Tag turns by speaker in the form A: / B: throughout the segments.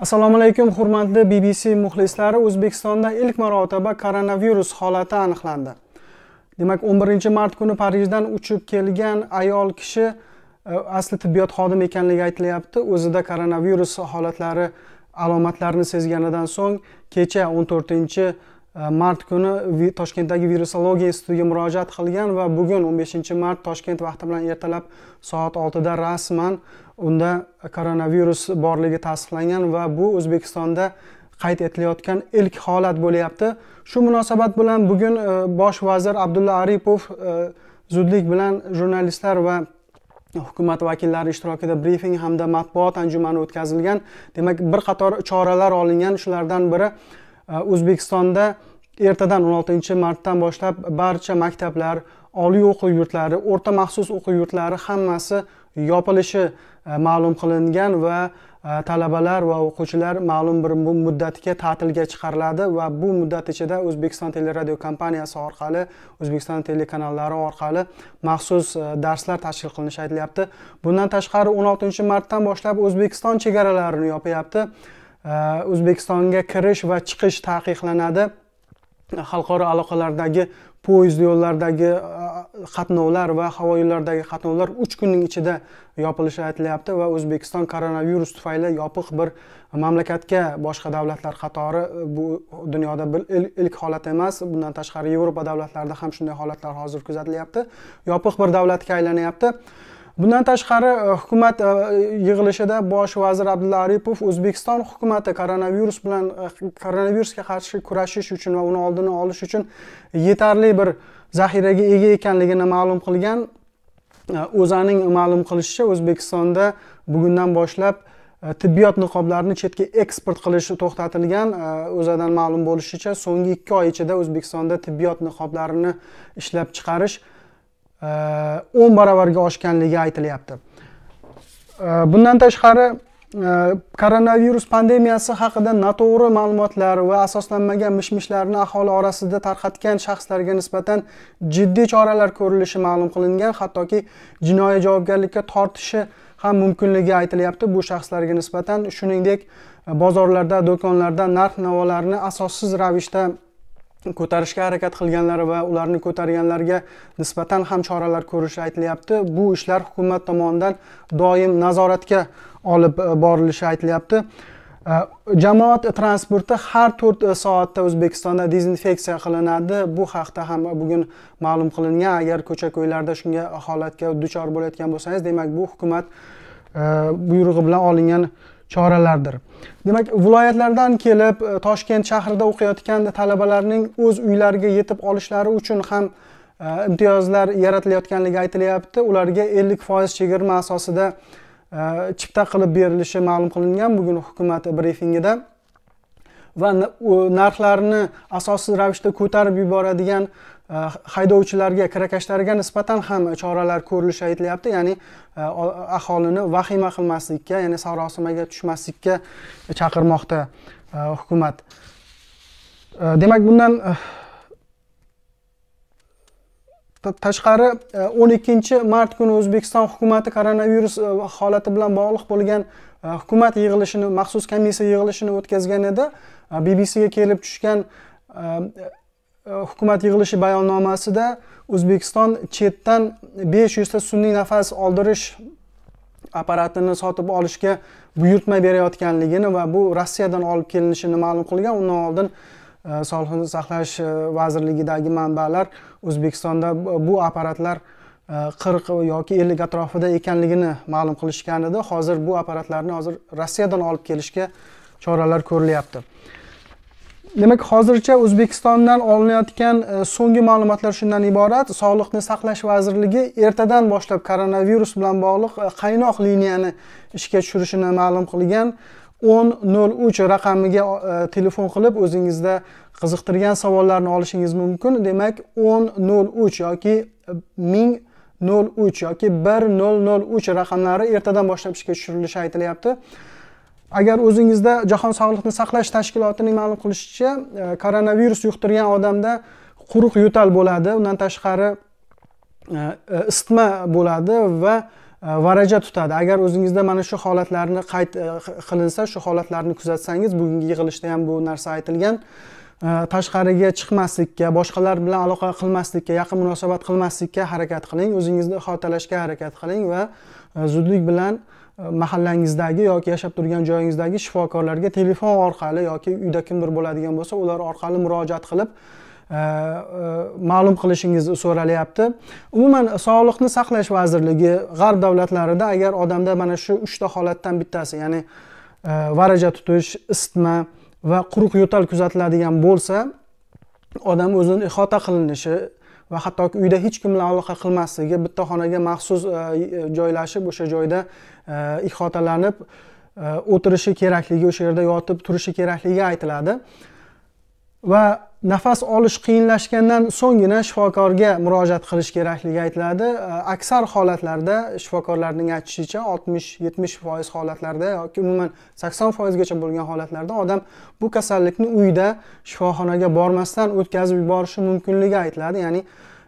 A: assalomu alaykum hurmatli bbc muxlislari. O'zbekistonda ilk marotaba koronavirus holati aniqlandi. Demak 11 mart kuni parijdan uchib kelgan ayol kishi e, asli tibbiyot xodimi ekanligi aytilyapti. O'zida koronavirus holatlari alomatlarini sezganidan so'ng kecha 14 mart kuni toshkentdagi virusologiya institutiga murojaat qilgan va bugun 15 mart toshkent vaqti bilan ertalab soat 6 da rasman unda koronavirus borligi tasdiqlangan va bu o'zbekistonda qayd etilayotgan ilk holat bo'lyapti. Shu munosabat bilan bugun e, bosh vazir abdulla aripov e, zudlik bilan jurnalistlar va hukumat vakillari ishtirokida brifing hamda matbuot anjumani o'tkazilgan. Demak bir qator choralar olingan. Shulardan biri Э, o'zbekistonda ertadan 16 martdan boshlab barcha maktablar oliy o'quv yurtlari o'rta maxsus o'quv yurtlari hammasi yopilishi e, ma'lum qilingan va e, talabalar va o'quvchilar ma'lum bir muddatga ta'tilga chiqariladi va bu muddat ichida o'zbekiston teleradio kompaniyasi orqali o'zbekiston telekanallari orqali maxsus e, darslar tashkil qilinishi aytilyapti. Bundan tashqari 16 martdan boshlab o'zbekiston chegaralarini yopyapti. O'zbekistonga kirish va chiqish taqiqlanadi. Xalqaro aloqalardagi poyezd yo'llaridagi e, qatnovlar va havo yo'llaridagi qatnovlar uch kunning ichida yopilishi aytilyapti va o'zbekiston koronavirus tufayli yopiq bir mamlakatga boshqa davlatlar qatori e, bu dunyoda ilk holat emas bundan tashqari yevropa davlatlarida ham shunday holatlar hozir kuzatilyapti. Yopiq bir davlatga aylanyapti. Bundan tashqari e, hukumat e, yig'ilishida bosh vazir abdulla aripov o'zbekiston hukumati koronavirus bilan e, koronavirusga qarshi kurashish uchun va uni oldini olish uchun yetarli bir zaxiraga ega ekanligini ma'lum qilgan. O'zaning ma'lum qilishicha o'zbekistonda bugundan boshlab tibbiyot niqoblarini chetga eksport qilish to'xtatilgan. O'zadan ma'lum bo'lishicha so'nggi ikki oy ichida o'zbekistonda tibbiyot niqoblarini ishlab chiqarish o'n baravarga oshganligi aytilyapti. Bundan tashqari koronavirus pandemiyasi haqida noto'g'ri ma'lumotlar va asoslanmagan mish mishlarni aholi orasida tarqatgan shaxslarga nisbatan jiddiy choralar ko'rilishi ma'lum qilingan hattoki jinoiy javobgarlikka tortishi ham mumkinligi aytilyapti. Bu shaxslarga nisbatan shuningdek bozorlarda do'konlarda narx navolarni asossiz ravishda ko'tarishga harakat qilganlari va ularni ko'targanlarga nisbatan ham choralar ko'rishi aytilyapti. Bu ishlar hukumat tomonidan doim nazoratga olib e, borilishi aytilyapti. E, jamoat transporti har to'rt e, soatda o'zbekistonda dezinfeksiya qilinadi. Bu haqda ham bugun ma'lum qilingan. Agar ko'cha ko'ylarda shunga holatga duchor bo'layotgan bo'lsangiz demak bu hukumat buyrug'i bilan olingan choralardir. Demak viloyatlardan kelib e, toshkent shahrida o'qiyotgan talabalarning o'z uylariga yetib olishlari uchun ham e, imtiyozlar yaratilayotganligi aytilyapti. Ularga ellik foiz chegirma asosida e, chipta qilib berilishi ma'lum qilingan bugun hukumat brifingida. Va narxlarni asossiz ravishda ko'tarib yuboradigan Э, haydovchilarga kirakashlarga nisbatan ham choralar ko'rilishi aytilyapti. Ya'ni e, aholini vahima qilmaslikka ya'ni sarosimaga tushmaslikka chaqirmoqda e, hukumat. E, demak bundan tashqari o'n ikkinchi mart kuni o'zbekiston hukumati koronavirus holati bilan bog'liq bo'lgan hukumat yig'ilishini maxsus komissiya yig'ilishini o'tkazgan edi. Bbcga kelib tushgan Э, hukumat yig'ilishi bayonnomasida o'zbekiston chetdan besh yuzta sun'iy nafas oldirish apparatini sotib olishga buyurtma berayotganligini va bu rossiyadan olib kelinishini ma'lum qilgan. Undan oldin e, sog'liqni saqlash e, vazirligidagi manbalar o'zbekistonda bu apparatlar e, qirq yoki ellik atrofida ekanligini ma'lum qilishgan edi. Hozir bu apparatlarni hozir rossiyadan olib kelishga choralar ko'rilyapti. Demak hozircha o'zbekistondan olinayotgan e, so'nggi ma'lumotlar shundan iborat. Sog'liqni saqlash vazirligi ertadan boshlab koronavirus bilan bog'liq e, qaynoq liniyani ishga tushirishini ma'lum qilgan. o'n nol uch raqamiga e, telefon qilib o'zingizda qiziqtirgan savollarni olishingiz mumkin. Demak o'n nol uch yoki ming nol uch yoki bir nol nol uch raqamlari ertadan boshlab ishga tushirilishi aytilyapti. Agar o'zingizda jahon sog'liqni saqlash tashkilotining ma'lum qilishicha e, koronavirus yuqtirgan odamda quruq yo'tal bo'ladi. Undan tashqari e, e, isitma bo'ladi va varaja tutadi. Agar o'zingizda mana shu holatlarni qayd qilinsa shu holatlarni kuzatsangiz bugungi yig'ilishda ham bu narsa aytilgan. Tashqariga chiqmaslikka boshqalar bilan aloqa qilmaslikka yaqin munosabat qilmaslikka harakat qiling. O'zingizni xotirlashga harakat qiling va zudlik bilan E, mahallangizdagi yoki yashab turgan joyingizdagi shifokorlarga telefon orqali yoki uyda kimdir bo'ladigan bo'lsa ular orqali murojaat qilib e, e, ma'lum qilishingizni so'ralyapti umuman sog'liqni saqlash vazirligi g'arb davlatlarida agar odamda mana shu uchta holatdan bittasi ya'ni varaja tutish isitma va quruq yo'tal kuzatiladigan bo'lsa odam o'zini ihota qilinishi va hattoki uyda hech kim bilan aloqa qilmasligi bitta xonaga maxsus e, e, joylashib o'sha joyda e, ixotalanib o'tirishi kerakligi o'sha yerda yotib turishi kerakligi aytiladi. Va nafas olish qiyinlashgandan so'nggina shifokorga murojaat qilish kerakligi aytiladi. Aksar holatlarda shifokorlarning aytishicha oltmish yetmish foiz holatlarda yoki umuman sakson foizgacha bo'lgan holatlarda odam bu kasallikni uyda shifoxonaga bormasdan o'tkazib yuborishi mumkinligi aytiladi. Ya'ni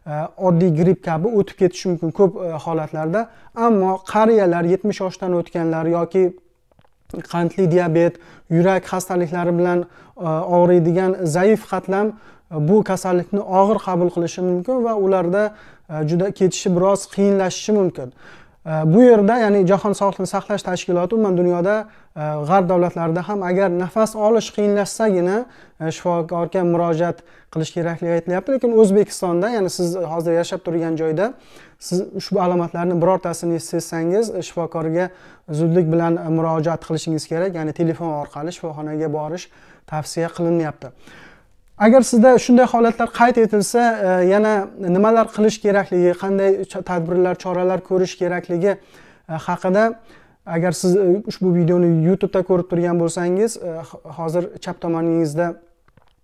A: e, oddiy gripp kabi o'tib ketishi mumkin ko'p e, holatlarda. Ammo qariyalar yetmish yoshdan o'tganlar yoki qandli diabet yurak xastaliklari bilan e, og'riydigan zaif qatlam e, bu kasallikni og'ir qabul qilishi mumkin va ularda e, juda ketishi biroz qiyinlashishi mumkin. Bu yerda ya'ni jahon sog'liqni saqlash tashkiloti umuman dunyoda e, g'arb davlatlarida ham agar nafas olish qiyinlashsagina e, shifokorga murojaat qilish kerakligi aytilyapti. Lekin o'zbekistonda ya'ni siz hozir yashab turgan joyda siz ushbu alomatlarni birortasini sezsangiz e, shifokorga zudlik bilan murojaat qilishingiz kerak. Ya'ni telefon orqali shifoxonaga borish tavsiya qilinyapti. Agar sizda shunday holatlar qayd etilsa e, yana nimalar qilish kerakligi qanday tadbirlar choralar ko'rish kerakligi e, haqida agar siz e, ushbu videoni youtubeda ko'rib turgan bo'lsangiz hozir chap tomoningizda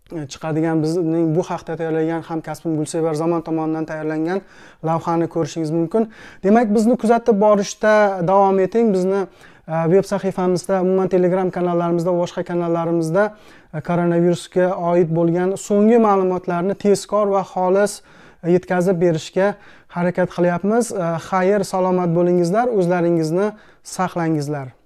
A: chiqadigan bizning bu haqda tayyorlagan hamkasbim gulsevar zamon tomonidan tayyorlangan lavhani ko'rishingiz mumkin. Demak bizni kuzatib borishda davom eting. Bizni veb sahifamizda umuman telegram kanallarimizda boshqa kanallarimizda koronavirusga oid bo'lgan so'nggi ma'lumotlarni tezkor va xolis e, yetkazib berishga harakat qilyapmiz. E, xayr salomat bo'lingizlar o'zlaringizni saqlangizlar.